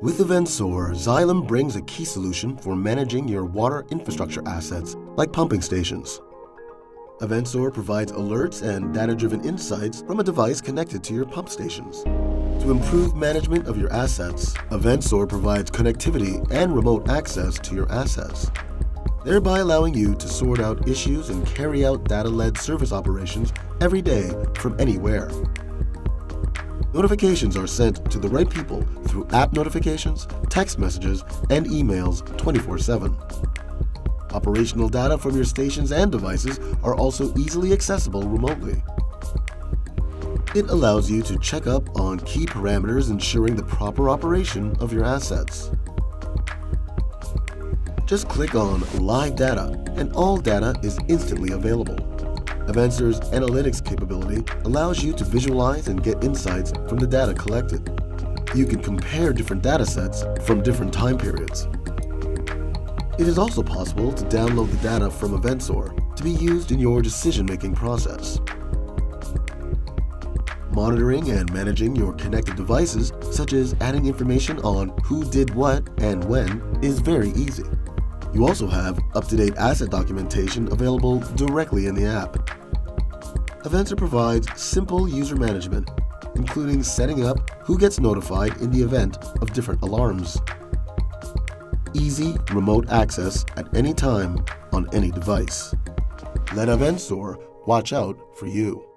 With Avensor, Xylem brings a key solution for managing your water infrastructure assets like pumping stations. Avensor provides alerts and data-driven insights from a device connected to your pump stations. To improve management of your assets, Avensor provides connectivity and remote access to your assets, thereby allowing you to sort out issues and carry out data-led service operations every day from anywhere. Notifications are sent to the right people through app notifications, text messages, and emails 24 7. Operational data from your stations and devices are also easily accessible remotely. It allows you to check up on key parameters ensuring the proper operation of your assets. Just click on Live Data and all data is instantly available. Avensor's analytics capability allows you to visualize and get insights from the data collected. You can compare different data sets from different time periods. It is also possible to download the data from Evensor to be used in your decision-making process. Monitoring and managing your connected devices, such as adding information on who did what and when, is very easy. You also have up-to-date asset documentation available directly in the app. Avensor provides simple user management, including setting up who gets notified in the event of different alarms. Easy remote access at any time on any device. Let Avensor watch out for you.